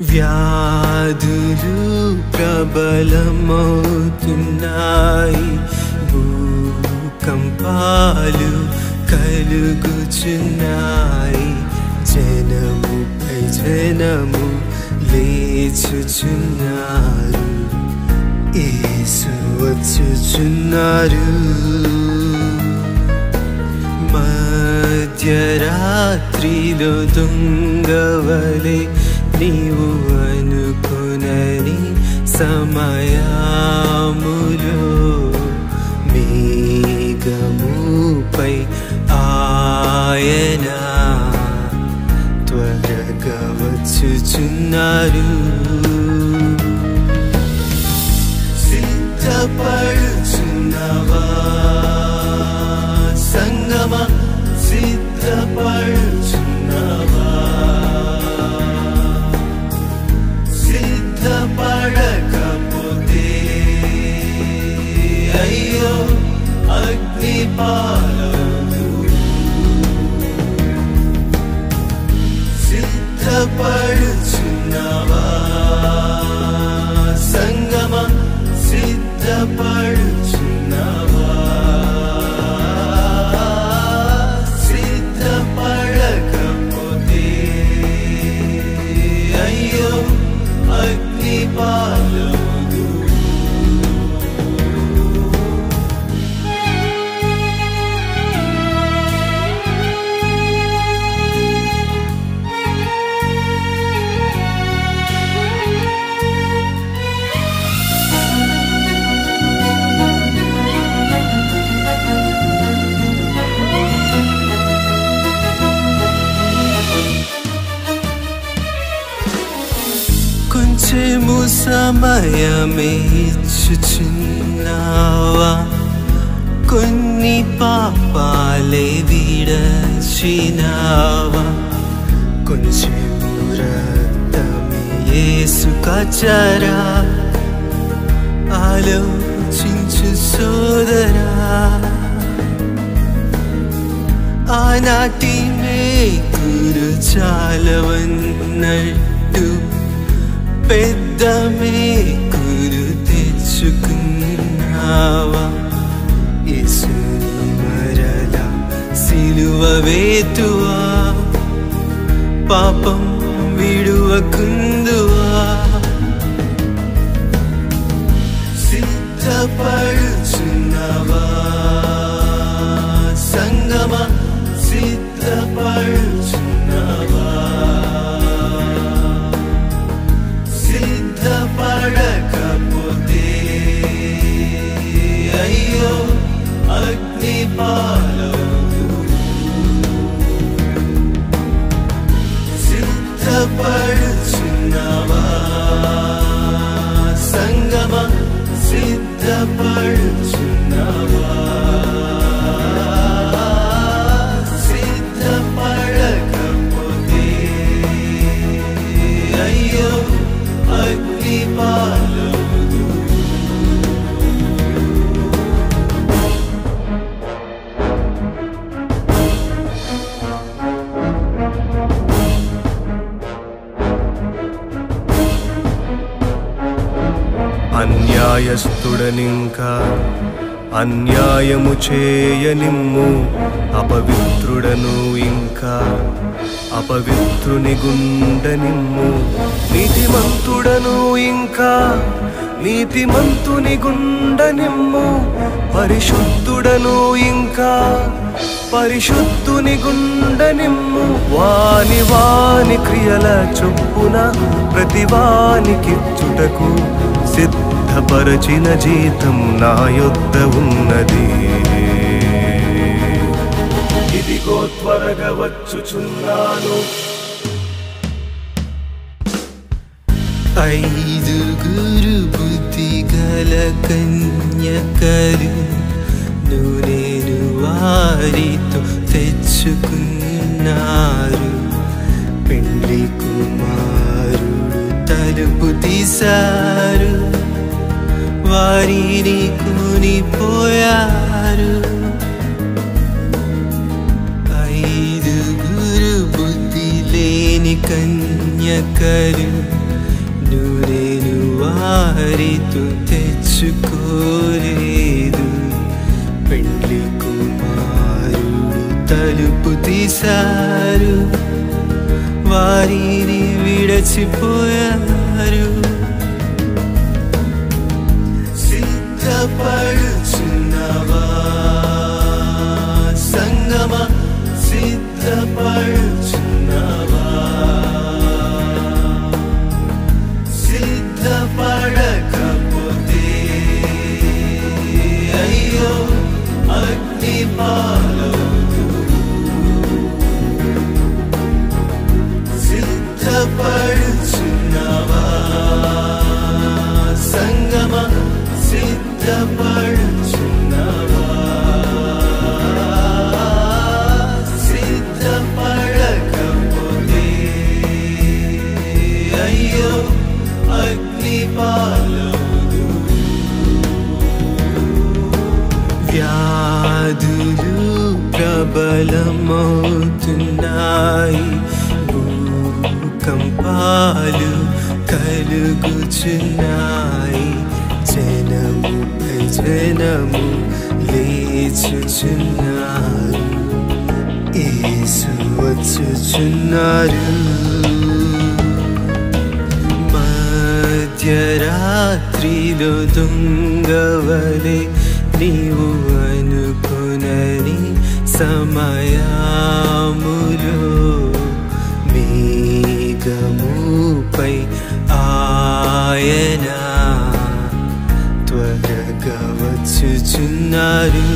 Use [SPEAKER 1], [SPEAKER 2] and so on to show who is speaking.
[SPEAKER 1] వ్యాధులు ప్రబలమవుతున్నాయి. భూకంపాలు కలుగుచున్నాయి. జనముపై జనము లేచుచున్నారు. ఏసు వచ్చుచున్నారు. మధ్యరాత్రిలో దొంగవలే నీవు అనుకునని సమయములో మేఘముపై ఆయన త్వరగా వచ్చుచున్నారు. సిద్ధపడుచున్నవా Sit the bird to know. സമയമേച്ചു Chinnava? കുഞ്ഞി പാപ്പാലെ വിടച്ചിനാവ കൊഞ്ചുറത്തമേസു കച്ചര. ആലോചിച്ചു സോദര. ആനാട്ടിമേ കുരു ചാലവൻ നട്ടു. మేకురు చాలవన్నట్టు పెద్ద మేకురు తెచ్చుకున్నావా యేసుని మరల సిలువ వేతువా పాపం విడువకుందువా సిద్ధపడుచున్నవా
[SPEAKER 2] అన్యాయస్థుడనింకా అన్యాయము చేయనిమ్ము అపవిత్రుడను ఇంకా. అపవిత్రుని గుండనిమ్ము నీతిమంతుడను ఇంకా. నీతిమంతుని గుండనిమ్ము పరిశుద్ధుడను ఇంకా. పరిశుద్ధుని గుండనిమ్ము వాని వాని క్రియల చొప్పున ప్రతి సిద్ధ సిద్ధపరచిన జీతం నా యొద్ద ఉన్నది. ఇదిగో త్వరగా వచ్చుచున్నాను.
[SPEAKER 1] ఐదుగురు బుద్ధి గల కన్యకరు నేను వారితో తెచ్చుకున్నారు. పెండ్లి కుమారుడు తలుపు తీశారు. వారిని కొనిపోయారు ఐదుగురు బుద్ధి లేని కన్యకలు కుమారితో తెచ్చుకోలేదు పెండ్లి కుమారుడు తలుపు తీశారు వారిని విడచిపోయారు படு சின்னவா சங்கமா சித்த படு சின்னவா சித்த பழக்க போதே ஐயோ அக்னி பாலோ ప్రబలమవుతున్నాయి భూకంపాలు కలుగుచున్నాయి. జనముపై జనము లేచుచున్నారు. ఏసు వచ్చుచున్నారు. మధ్యరాత్రిలో దొంగవలే నీవు అనుకునని సమయములో మేఘముపై ఆయన త్వరగా వచ్చుచున్నారు.